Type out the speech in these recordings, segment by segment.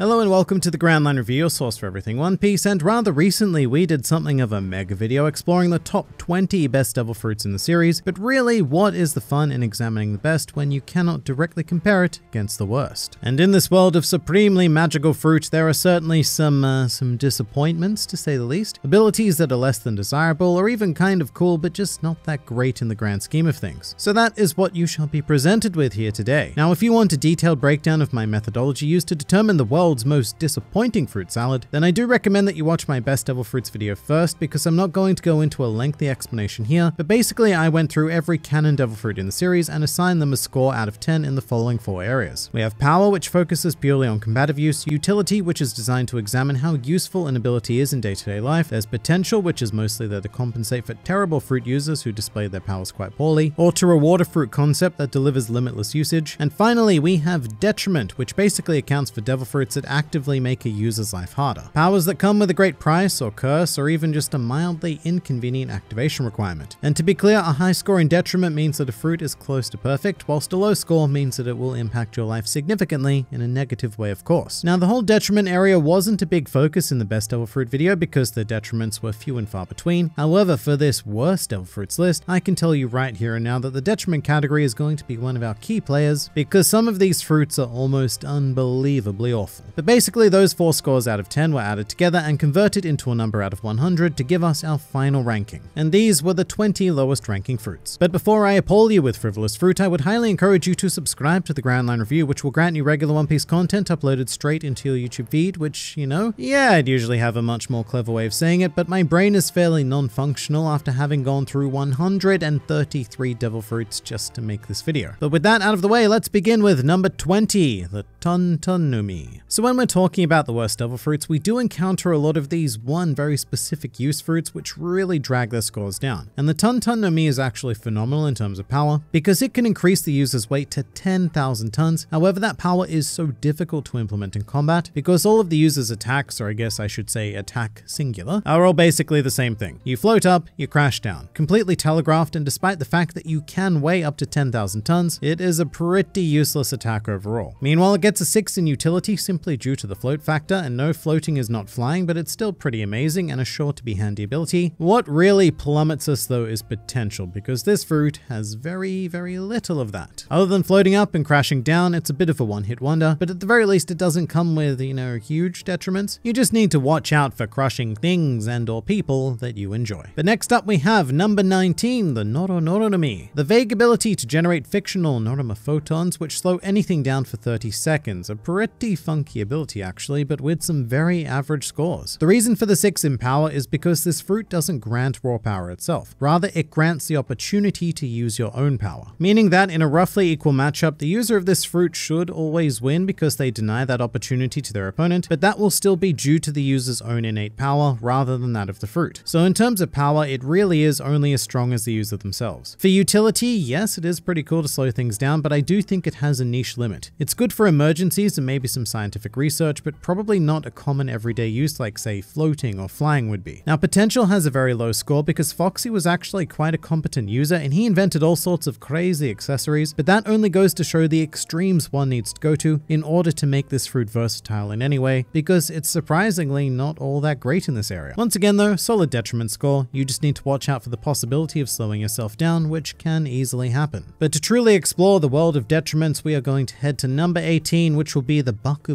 Hello and welcome to the Grand Line Review, your source for everything One Piece, and rather recently we did something of a mega video exploring the top 20 best devil fruits in the series, but really what is the fun in examining the best when you cannot directly compare it against the worst? And in this world of supremely magical fruit, there are certainly some, uh, some disappointments to say the least, abilities that are less than desirable or even kind of cool but just not that great in the grand scheme of things. So that is what you shall be presented with here today. Now if you want a detailed breakdown of my methodology used to determine the world world's most disappointing fruit salad, then I do recommend that you watch my best devil fruits video first because I'm not going to go into a lengthy explanation here, but basically I went through every canon devil fruit in the series and assigned them a score out of 10 in the following four areas. We have power, which focuses purely on combative use, utility, which is designed to examine how useful an ability is in day-to-day -day life, there's potential, which is mostly there to compensate for terrible fruit users who display their powers quite poorly, or to reward a fruit concept that delivers limitless usage, and finally we have detriment, which basically accounts for devil fruits that actively make a user's life harder. Powers that come with a great price or curse or even just a mildly inconvenient activation requirement. And to be clear, a high score in detriment means that a fruit is close to perfect, whilst a low score means that it will impact your life significantly in a negative way of course. Now the whole detriment area wasn't a big focus in the best devil fruit video because the detriments were few and far between. However, for this worst devil fruits list, I can tell you right here and now that the detriment category is going to be one of our key players because some of these fruits are almost unbelievably awful. But basically those four scores out of 10 were added together and converted into a number out of 100 to give us our final ranking. And these were the 20 lowest ranking fruits. But before I appall you with frivolous fruit, I would highly encourage you to subscribe to the Grand Line Review, which will grant you regular One Piece content uploaded straight into your YouTube feed, which, you know, yeah, I'd usually have a much more clever way of saying it, but my brain is fairly non-functional after having gone through 133 devil fruits just to make this video. But with that out of the way, let's begin with number 20, the Ton Ton no Mi. So when we're talking about the worst devil fruits, we do encounter a lot of these one very specific use fruits which really drag their scores down. And the Ton no Mi is actually phenomenal in terms of power because it can increase the user's weight to 10,000 tons. However, that power is so difficult to implement in combat because all of the user's attacks, or I guess I should say attack singular, are all basically the same thing. You float up, you crash down. Completely telegraphed and despite the fact that you can weigh up to 10,000 tons, it is a pretty useless attack overall. Meanwhile, it gets a 6 in utility simply due to the float factor, and no floating is not flying, but it's still pretty amazing and a sure to be handy ability. What really plummets us though is potential, because this fruit has very, very little of that. Other than floating up and crashing down, it's a bit of a one-hit wonder, but at the very least it doesn't come with, you know, huge detriments. You just need to watch out for crushing things and or people that you enjoy. But next up we have number 19, the Noro Noronomi. The vague ability to generate fictional Noroma photons which slow anything down for 30 seconds, a pretty funky ability actually, but with some very average scores. The reason for the 6 in power is because this fruit doesn't grant raw power itself. Rather, it grants the opportunity to use your own power. Meaning that in a roughly equal matchup, the user of this fruit should always win because they deny that opportunity to their opponent, but that will still be due to the user's own innate power rather than that of the fruit. So in terms of power, it really is only as strong as the user themselves. For utility, yes, it is pretty cool to slow things down, but I do think it has a niche limit. It's good for emergencies and maybe some scientific research, but probably not a common everyday use like say floating or flying would be. Now potential has a very low score because Foxy was actually quite a competent user and he invented all sorts of crazy accessories, but that only goes to show the extremes one needs to go to in order to make this fruit versatile in any way, because it's surprisingly not all that great in this area. Once again though, solid detriment score, you just need to watch out for the possibility of slowing yourself down, which can easily happen. But to truly explore the world of detriments, we are going to head to number 18, which will be the Baku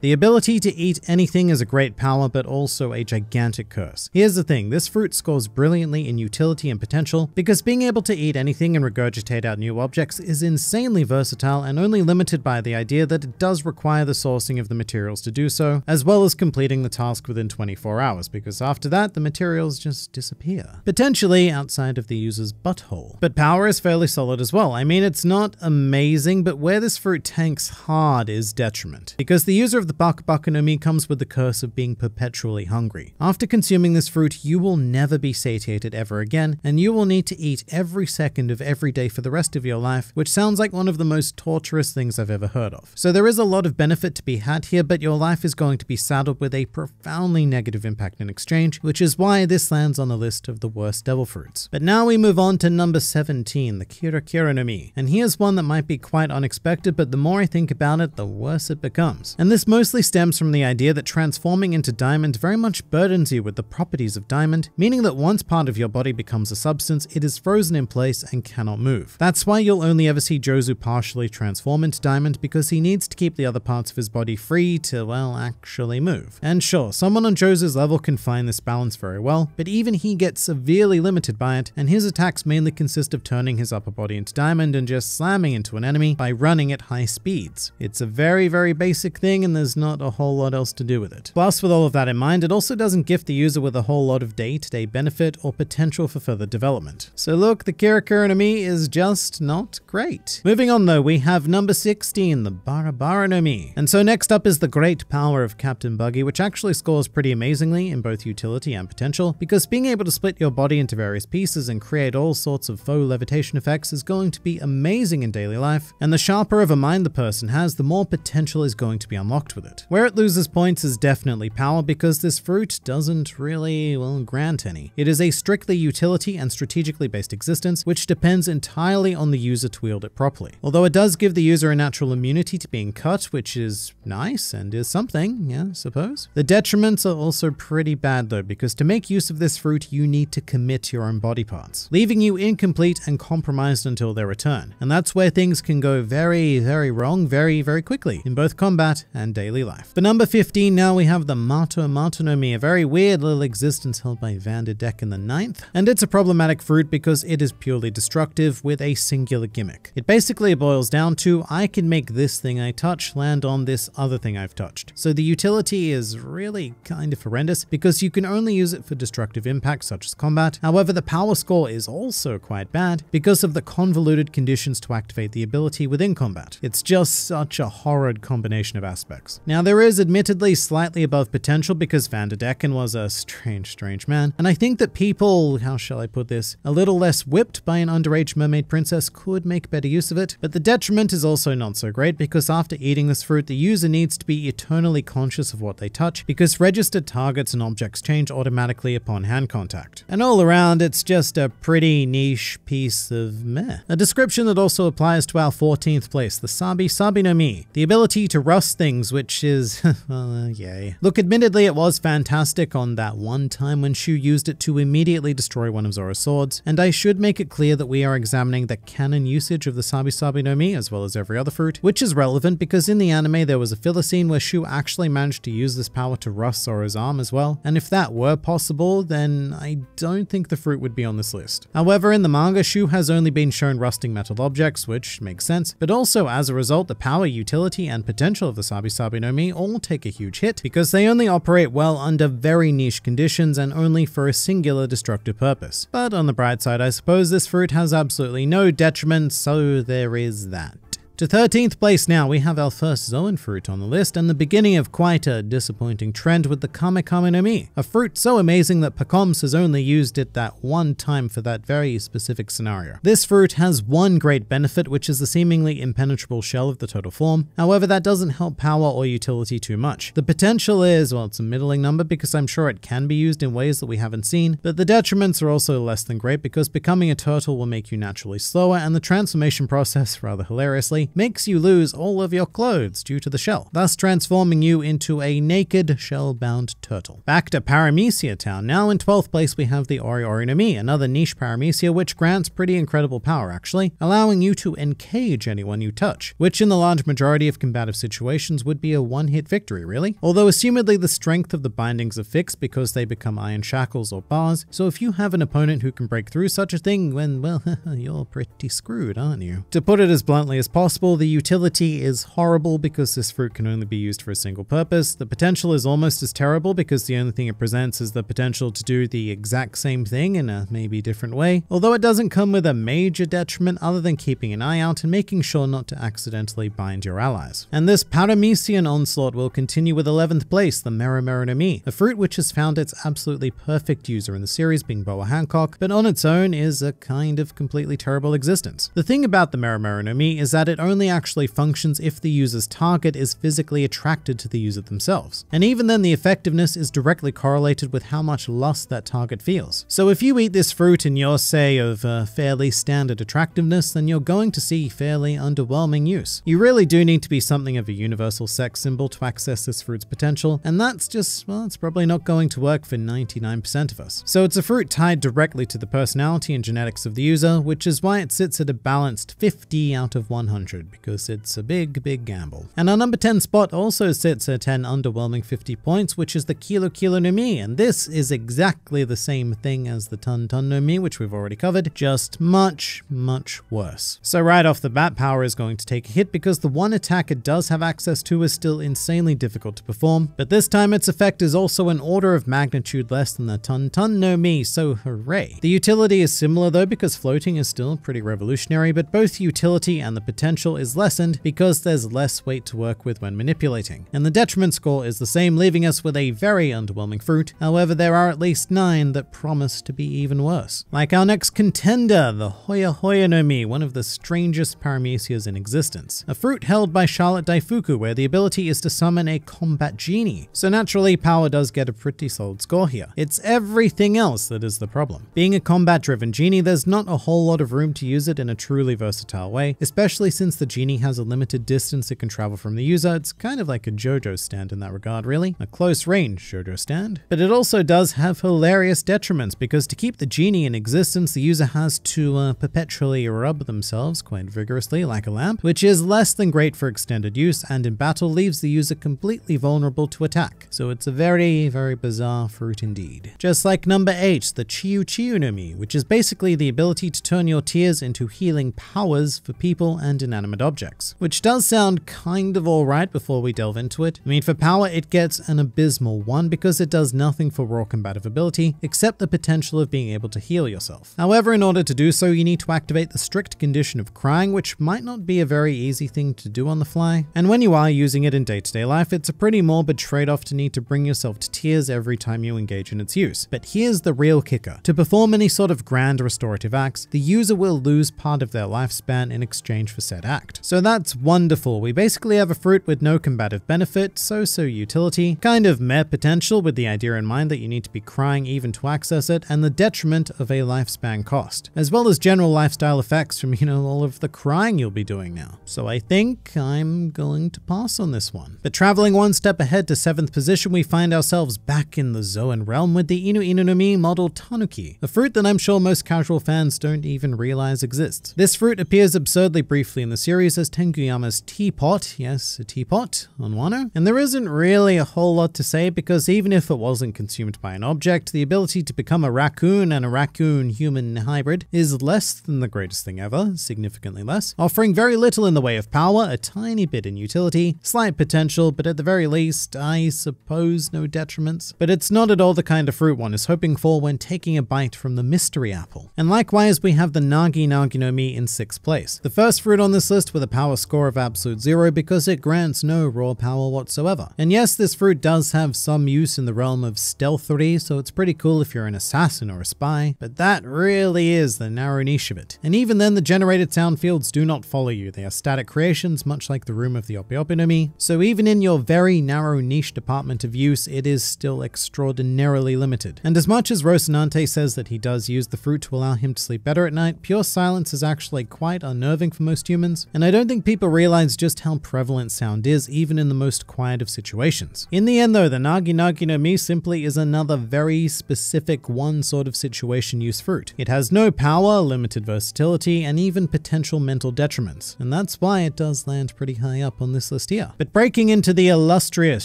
The ability to eat anything is a great power, but also a gigantic curse. Here's the thing, this fruit scores brilliantly in utility and potential, because being able to eat anything and regurgitate out new objects is insanely versatile and only limited by the idea that it does require the sourcing of the materials to do so, as well as completing the task within 24 hours, because after that, the materials just disappear. Potentially outside of the user's butthole. But power is fairly solid as well. I mean, it's not amazing, but where this fruit tanks hard is detriment, because the user of the Baku Baku no Mi comes with the curse of being perpetually hungry. After consuming this fruit, you will never be satiated ever again, and you will need to eat every second of every day for the rest of your life, which sounds like one of the most torturous things I've ever heard of. So there is a lot of benefit to be had here, but your life is going to be saddled with a profoundly negative impact in exchange, which is why this lands on the list of the worst devil fruits. But now we move on to number 17, the Kira Kira. And here's one that might be quite unexpected, but the more I think about it, the worse it becomes. And this mostly stems from the idea that transforming into diamond very much burdens you with the properties of diamond, meaning that once part of your body becomes a substance, it is frozen in place and cannot move. That's why you'll only ever see Jozu partially transform into diamond because he needs to keep the other parts of his body free to, well, actually move. And sure, someone on Jozu's level can find this balance very well, but even he gets severely limited by it, and his attacks mainly consist of turning his upper body into diamond and just slamming into an enemy by running at high speeds. It's a very, very basic thing and there's not a whole lot else to do with it. Plus, with all of that in mind, it also doesn't gift the user with a whole lot of day-to-day -day benefit or potential for further development. So look, the Kira Kira no Mi is just not great. Moving on though, we have number 16, the Barabara no Mi. And so next up is the great power of Captain Buggy, which actually scores pretty amazingly in both utility and potential, because being able to split your body into various pieces and create all sorts of faux levitation effects is going to be amazing in daily life, and the sharper of a mind the person has, the more potential is going to be unlocked with it. Where it loses points is definitely power because this fruit doesn't really, well, grant any. It is a strictly utility and strategically based existence, which depends entirely on the user to wield it properly. Although it does give the user a natural immunity to being cut, which is nice and is something, yeah, I suppose. The detriments are also pretty bad though, because to make use of this fruit, you need to commit your own body parts, leaving you incomplete and compromised until their return. And that's where things can go very, very wrong very, very quickly in both combat and daily life. For number 15, now we have the Mato Mato a very weird little existence held by Vanderdecken the ninth. And it's a problematic fruit because it is purely destructive with a singular gimmick. It basically boils down to, I can make this thing I touch land on this other thing I've touched. So the utility is really kind of horrendous because you can only use it for destructive impacts such as combat. However, the power score is also quite bad because of the convoluted conditions to activate the ability within combat. It's just such a horrid combination of aspects. Now there is admittedly slightly above potential because Vanderdecken was a strange, strange man, and I think that people, how shall I put this, a little less whipped by an underage mermaid princess could make better use of it, but the detriment is also not so great because after eating this fruit, the user needs to be eternally conscious of what they touch because registered targets and objects change automatically upon hand contact. And all around, it's just a pretty niche piece of meh. A description that also applies to our 14th place, the Sabi Sabi no Mi, the ability to rust things, which is, uh, yay. Look, admittedly, it was fantastic on that one time when Shu used it to immediately destroy one of Zoro's swords, and I should make it clear that we are examining the canon usage of the Sabi Sabi no Mi as well as every other fruit, which is relevant because in the anime there was a filler scene where Shu actually managed to use this power to rust Zoro's arm as well, and if that were possible, then I don't think the fruit would be on this list. However, in the manga, Shu has only been shown rusting metal objects, which makes sense, but also as a result, the power, utility, and potential of the Sabi Sabi no Mi all take a huge hit because they only operate well under very niche conditions and only for a singular destructive purpose. But on the bright side, I suppose this fruit has absolutely no detriment, so there is that. To 13th place now, we have our first Zoan fruit on the list and the beginning of quite a disappointing trend with the Kame Kame no Mi, a fruit so amazing that Pekoms has only used it that one time for that very specific scenario. This fruit has one great benefit, which is the seemingly impenetrable shell of the turtle form. However, that doesn't help power or utility too much. The potential is, well, it's a middling number because I'm sure it can be used in ways that we haven't seen, but the detriments are also less than great because becoming a turtle will make you naturally slower and the transformation process, rather hilariously, makes you lose all of your clothes due to the shell, thus transforming you into a naked, shell-bound turtle. Back to Paramecia Town. Now in 12th place we have the Ori Ori another niche Paramecia which grants pretty incredible power actually, allowing you to encage anyone you touch, which in the large majority of combative situations would be a one-hit victory really. Although assumedly the strength of the bindings are fixed because they become iron shackles or bars, so if you have an opponent who can break through such a thing, then well, you're pretty screwed, aren't you? To put it as bluntly as possible, possible, the utility is horrible because this fruit can only be used for a single purpose. The potential is almost as terrible because the only thing it presents is the potential to do the exact same thing in a maybe different way, although it doesn't come with a major detriment other than keeping an eye out and making sure not to accidentally bind your allies. And this Paramecian onslaught will continue with 11th place, the Mero a fruit which has found its absolutely perfect user in the series being Boa Hancock, but on its own is a kind of completely terrible existence. The thing about the Mero is that it only only actually functions if the user's target is physically attracted to the user themselves. And even then, the effectiveness is directly correlated with how much lust that target feels. So if you eat this fruit and you're, say, of uh, fairly standard attractiveness, then you're going to see fairly underwhelming use. You really do need to be something of a universal sex symbol to access this fruit's potential, and that's just, well, it's probably not going to work for 99% of us. So it's a fruit tied directly to the personality and genetics of the user, which is why it sits at a balanced 50 out of 100, because it's a big, big gamble. And our number 10 spot also sits at an underwhelming 50 points, which is the Kilo Kilo no Mi, and this is exactly the same thing as the Ton Ton no Mi, which we've already covered, just much, much worse. So right off the bat, power is going to take a hit because the one attack it does have access to is still insanely difficult to perform, but this time its effect is also an order of magnitude less than the Ton Ton no Mi, so hooray. The utility is similar though because floating is still pretty revolutionary, but both utility and the potential is lessened because there's less weight to work with when manipulating. And the detriment score is the same, leaving us with a very underwhelming fruit. However, there are at least nine that promise to be even worse. Like our next contender, the Hoya Hoya no Mi, one of the strangest paramecias in existence. A fruit held by Charlotte Daifuku where the ability is to summon a combat genie. So naturally, power does get a pretty solid score here. It's everything else that is the problem. Being a combat driven genie, there's not a whole lot of room to use it in a truly versatile way, especially since the genie has a limited distance it can travel from the user. It's kind of like a JoJo stand in that regard, really. A close range JoJo stand. But it also does have hilarious detriments because to keep the genie in existence, the user has to uh, perpetually rub themselves quite vigorously like a lamp, which is less than great for extended use and in battle leaves the user completely vulnerable to attack. So it's a very, very bizarre fruit indeed. Just like number 8, the Chiyu Chiyu no Mi, which is basically the ability to turn your tears into healing powers for people and inanimate objects. Which does sound kind of alright before we delve into it. I mean, for power, it gets an abysmal one because it does nothing for raw combative ability except the potential of being able to heal yourself. However, in order to do so, you need to activate the strict condition of crying, which might not be a very easy thing to do on the fly. And when you are using it in day-to-day -day life, it's a pretty morbid trade-off to need to bring yourself to tears every time you engage in its use. But here's the real kicker. To perform any sort of grand restorative acts, the user will lose part of their lifespan in exchange for said act. So that's wonderful. We basically have a fruit with no combative benefit, so-so utility, kind of meh potential with the idea in mind that you need to be crying even to access it, and the detriment of a lifespan cost, as well as general lifestyle effects from, you know, all of the crying you'll be doing now. So I think I'm going to pass on this one. But traveling one step ahead to 7th position, we find ourselves back in the Zoan realm with the Inu Inu no Mi model Tanuki, a fruit that I'm sure most casual fans don't even realize exists. This fruit appears absurdly briefly in the series as Tenguyama's teapot, yes, a teapot, on Wano, and there isn't really a whole lot to say because even if it wasn't consumed by an object, the ability to become a raccoon and a raccoon-human hybrid is less than the greatest thing ever, significantly less, offering very little in the way of power, a tiny bit in utility, slight potential, but at the very least, I suppose no detriments. But it's not at all the kind of fruit one is hoping for when taking a bite from the mystery apple. And likewise, we have the Nagi Nagi no Mi in 6th place. The first fruit on this list with a power score of absolute zero because it grants no raw power whatsoever. And yes, this fruit does have some use in the realm of stealthery, so it's pretty cool if you're an assassin or a spy, but that really is the narrow niche of it. And even then, the generated sound fields do not follow you. They are static creations, much like the room of the Ope Ope no Mi. So even in your very narrow niche department of use, it is still extraordinarily limited. And as much as Rocinante says that he does use the fruit to allow him to sleep better at night, pure silence is actually quite unnerving for most humans. And I don't think people realize just how prevalent sound is, even in the most quiet of situations. In the end though, the Nagi Nagi no Mi simply is another very specific one sort of situation use fruit. It has no power, limited versatility, and even potential mental detriments. And that's why it does land pretty high up on this list here. But breaking into the illustrious,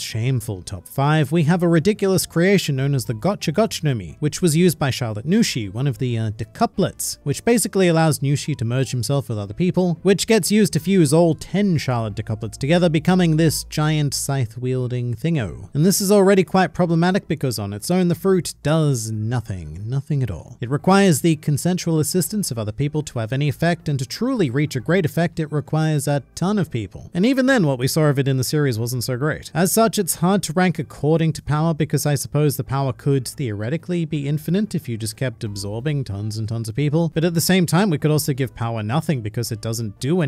shameful top 5, we have a ridiculous creation known as the Gocha Gocha no Mi, which was used by Charlotte Nushi, one of the uh, decuplets, which basically allows Nushi to merge himself with other people, which gets used to fuse all 10 Charlotte decuplets together, becoming this giant scythe-wielding thingo. And this is already quite problematic because on its own the fruit does nothing, nothing at all. It requires the consensual assistance of other people to have any effect, and to truly reach a great effect it requires a ton of people. And even then what we saw of it in the series wasn't so great. As such, it's hard to rank according to power because I suppose the power could theoretically be infinite if you just kept absorbing tons and tons of people, but at the same time we could also give power nothing because it doesn't do anything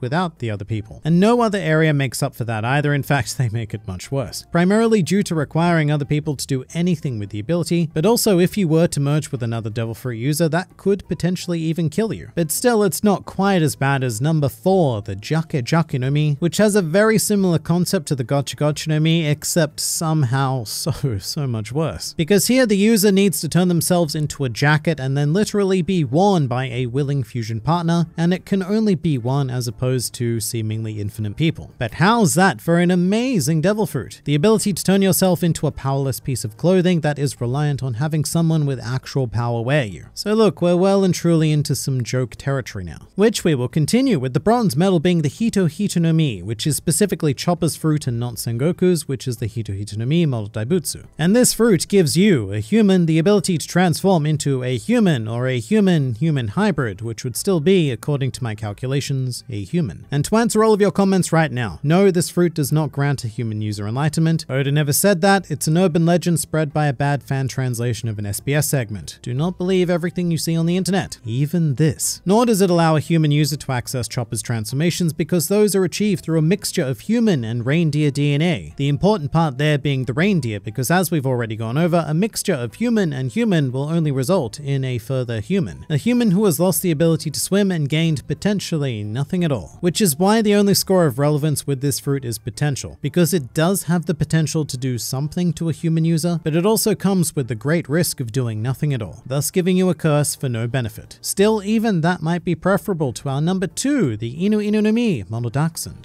without the other people. And no other area makes up for that either, in fact, they make it much worse. Primarily due to requiring other people to do anything with the ability, but also if you were to merge with another Devil Fruit user, that could potentially even kill you. But still, it's not quite as bad as number 4, the Jake Jake no Mi, which has a very similar concept to the Gocha Gocha no Mi, except somehow so, so much worse. Because here the user needs to turn themselves into a jacket and then literally be worn by a willing fusion partner, and it can only be one as opposed to seemingly infinite people. But how's that for an amazing devil fruit? The ability to turn yourself into a powerless piece of clothing that is reliant on having someone with actual power wear you. So look, we're well and truly into some joke territory now. Which we will continue with the bronze medal being the Hito Hito no Mi, which is specifically Chopper's fruit and not Sengoku's, which is the Hito Hito no Mi Daibutsu. And this fruit gives you, a human, the ability to transform into a human or a human-human hybrid, which would still be, according to my calculations, a human. And to answer all of your comments right now, no, this fruit does not grant a human user enlightenment. Oda never said that, it's an urban legend spread by a bad fan translation of an SBS segment. Do not believe everything you see on the internet, even this. Nor does it allow a human user to access Chopper's transformations because those are achieved through a mixture of human and reindeer DNA. The important part there being the reindeer because as we've already gone over, a mixture of human and human will only result in a further human. A human who has lost the ability to swim and gained potentially at all. Which is why the only score of relevance with this fruit is potential, because it does have the potential to do something to a human user, but it also comes with the great risk of doing nothing at all, thus giving you a curse for no benefit. Still, even that might be preferable to our number 2, the Inu Inu no Mi.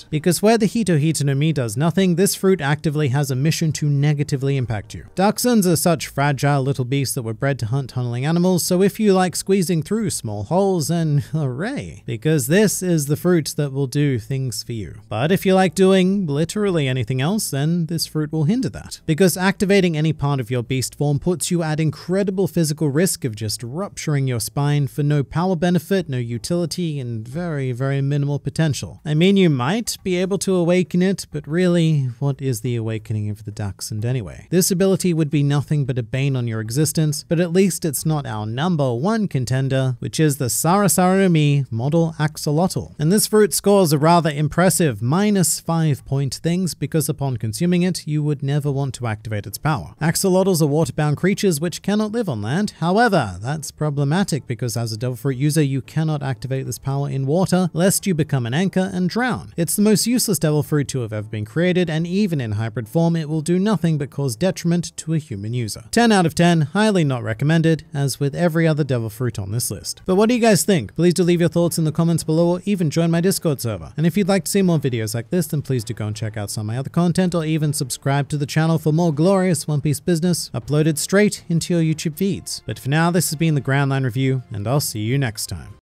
Because where the Hito Hito no Mi does nothing, this fruit actively has a mission to negatively impact you. Dachshunds are such fragile little beasts that were bred to hunt tunneling animals, so if you like squeezing through small holes, then hooray, because this is the fruit that will do things for you. But if you like doing literally anything else, then this fruit will hinder that. Because activating any part of your beast form puts you at incredible physical risk of just rupturing your spine for no power benefit, no utility, and very, very minimal potential. I mean, you might be able to awaken it, but really, what is the awakening of the Dachshund anyway? This ability would be nothing but a bane on your existence, but at least it's not our number one contender, which is the Sarasara no Mi model Axolotl. And this fruit scores a rather impressive minus 5 point things because upon consuming it, you would never want to activate its power. Axolotls are waterbound creatures which cannot live on land. However, that's problematic because as a Devil Fruit user, you cannot activate this power in water lest you become an anchor and drown. It's the most useless Devil Fruit to have ever been created, and even in hybrid form, it will do nothing but cause detriment to a human user. 10 out of 10, highly not recommended, as with every other Devil Fruit on this list. But what do you guys think? Please do leave your thoughts in the comments below or even join my Discord server. And if you'd like to see more videos like this, then please do go and check out some of my other content or even subscribe to the channel for more glorious One Piece business uploaded straight into your YouTube feeds. But for now, this has been the Grand Line Review, and I'll see you next time.